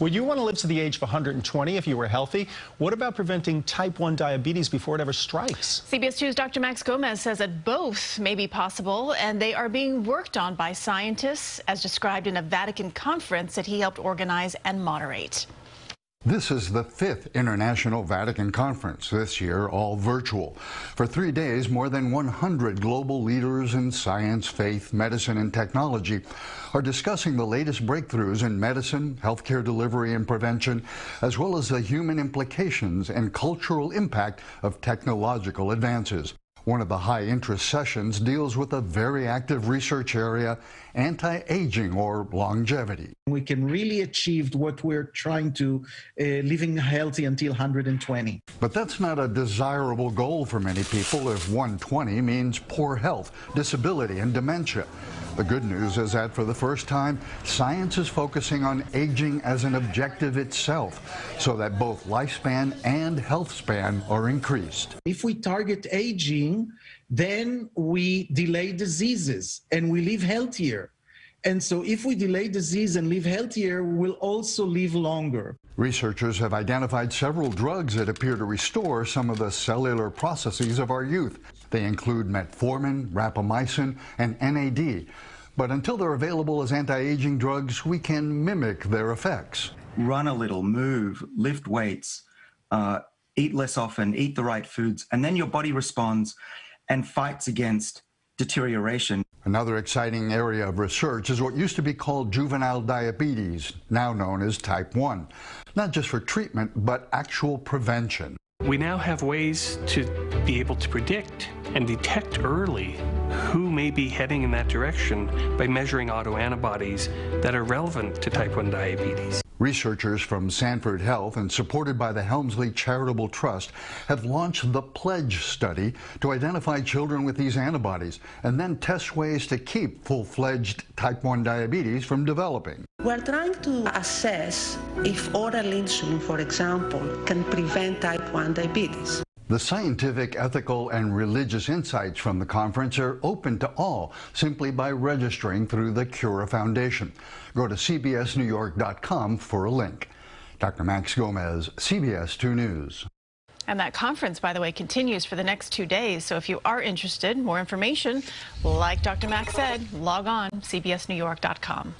Would you want to live to the age of 120 if you were healthy? What about preventing type 1 diabetes before it ever strikes? CBS 2's Dr. Max Gomez says that both may be possible, and they are being worked on by scientists, as described in a Vatican conference that he helped organize and moderate. This is the fifth International Vatican Conference, this year all virtual. For three days, more than 100 global leaders in science, faith, medicine, and technology are discussing the latest breakthroughs in medicine, healthcare delivery and prevention, as well as the human implications and cultural impact of technological advances. One of the high interest sessions deals with a very active research area, anti-aging or longevity. We can really achieve what we're trying to, uh, living healthy until 120. But that's not a desirable goal for many people if 120 means poor health, disability, and dementia. The good news is that for the first time, science is focusing on aging as an objective itself, so that both lifespan and health span are increased. If we target aging, then we delay diseases and we live healthier. And so if we delay disease and live healthier, we'll also live longer. Researchers have identified several drugs that appear to restore some of the cellular processes of our youth. They include metformin, rapamycin, and NAD. But until they're available as anti-aging drugs, we can mimic their effects. Run a little, move, lift weights, uh, eat less often, eat the right foods, and then your body responds and fights against deterioration. Another exciting area of research is what used to be called juvenile diabetes, now known as type 1. Not just for treatment, but actual prevention. We now have ways to be able to predict and detect early who may be heading in that direction by measuring autoantibodies that are relevant to type 1 diabetes. Researchers from Sanford Health and supported by the Helmsley Charitable Trust have launched the PLEDGE study to identify children with these antibodies and then test ways to keep full-fledged type 1 diabetes from developing. We're trying to assess if oral insulin, for example, can prevent type 1 diabetes. The scientific, ethical, and religious insights from the conference are open to all simply by registering through the Cura Foundation. Go to cbsnewyork.com for a link. Dr. Max Gomez, CBS 2 News. And that conference, by the way, continues for the next two days. So if you are interested, more information, like Dr. Max said, log on, cbsnewyork.com.